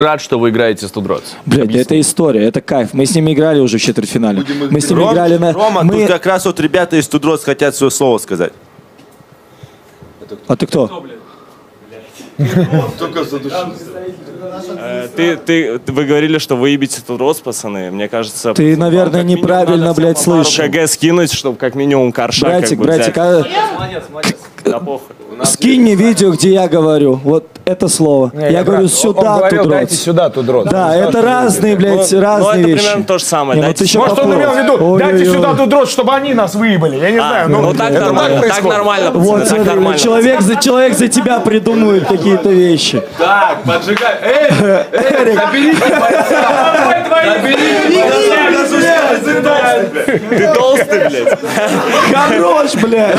рад, что вы играете с Тудроц. Блядь, да это история, это кайф. Мы с ними играли уже в четвертьфинале. Мы с ними Ром- играли на... Рома, мы- тут как раз вот ребята из Тудрос хотят свое слово сказать. А ты кто? Э, Ты, ты, вы говорили, что вы ебите тут рост, пацаны. Мне кажется... Ты, наверное, неправильно, блядь, слышал. КГ скинуть, чтобы как минимум карша Братик, как бы братик, взять. Да похуй. скинь мне видео, где я говорю. Вот это слово. Я говорю сюда, он говорил, тут дайте сюда, тут рот. Да, это разные, блядь, Ну, разные это вещи. примерно то же самое. Не, ну Дайте Может, он имел в виду, дайте Ой-ой-ой. сюда тут рот, чтобы они нас выебали. Я не А, знаю. ну, Ну, так это нормально, так происходит. нормально, Вот, так смотри, нормально. человек за, человек за тебя придумывает какие-то вещи. Так, поджигай. Эй, Ты толстый, блядь. Хорош, блядь.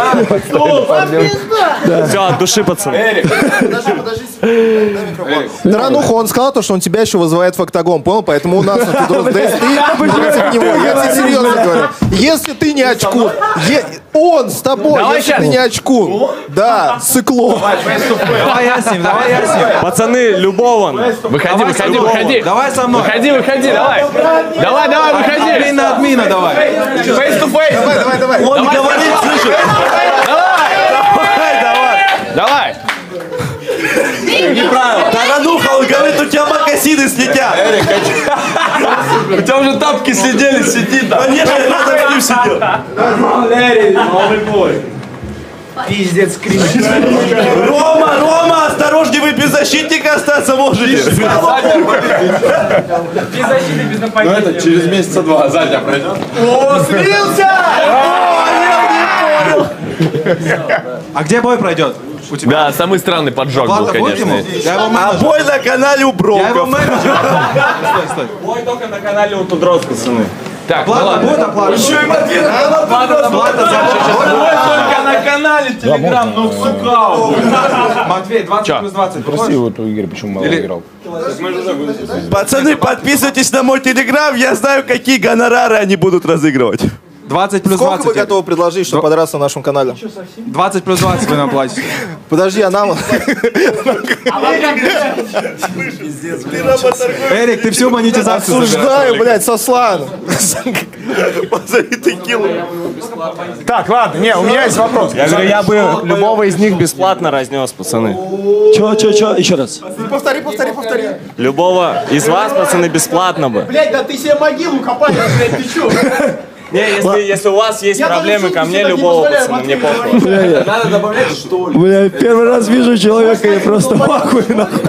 Все, от души, пацаны. Тарануха, он сказал то, что он тебя еще вызывает в октагон, понял? Поэтому у нас на 2DROTS Days ты против него. Я тебе серьезно говорю. Если ты не очкун, е- он с тобой, если ты не очкун, да, сыкло. Давай я с ним, давай я с ним. Пацаны, любого. выходи, выходи, выходи. Давай со мной. Выходи, выходи, давай. Давай, давай, выходи. Админ на админа давай. Face to face. Давай, давай, давай. Он говорит, слышишь? Давай. Тарануха, он говорит, у тебя макасины слетят. У тебя уже тапки сидели, сиди там. Конечно, я рядом с ним сидел. Рома, Рома, осторожней, вы без защитника остаться можете. Ну это через месяца два задня пройдет. А где бой пройдет? У тебя Да, самый странный поджог был, конечно. А бой на канале у Бронков. менеджер. Стой, стой. Бой только на канале у Тудрос, пацаны. Так, ну Плата ладно. будет оплата? Плата Только на канале Телеграм, ну сука. Матвей, 20 плюс 20. Спроси вот у Игоря, почему мало играл. Пацаны, подписывайтесь на мой телеграм, я знаю, какие гонорары они будут разыгрывать. 20 плюс Сколько вы 20. готовы предложить, чтобы подраться на нашем канале? 20 плюс 20 вы нам платите. Подожди, а нам... Эрик, ты всю монетизацию. Осуждаю, блядь, Сослан. Позови текилу. Так, ладно, не, у меня есть вопрос. Я говорю, я бы любого из них бесплатно разнес, пацаны. Че, че, че? Еще раз. Повтори, повтори, повтори. Любого из вас, пацаны, бесплатно бы. Блядь, да ты себе могилу копаешь, блядь, ты чё? Не, если, если у вас есть проблемы ко мне, себе так не любого, позволяю, пацаны, мне похуй. Бля, я первый раз вижу человека и просто ахуе, нахуй.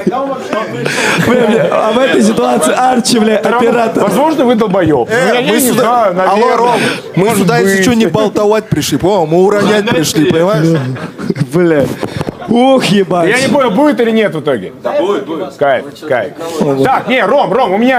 Бля, бля, а в этой ситуации Арчи, бля, оператор. Возможно, вы долбоеб. Ну, я Э, мы не сюда, знаю, алло, наверное. Ром, мы сюда, если что, не болтовать пришли, понял? Мы уронять пришли, понимаешь? Бля. Ух, ебать. Я не понял, будет или нет в итоге? Да, будет, будет. Кайф, кайф. Так, не, Ром, Ром, у меня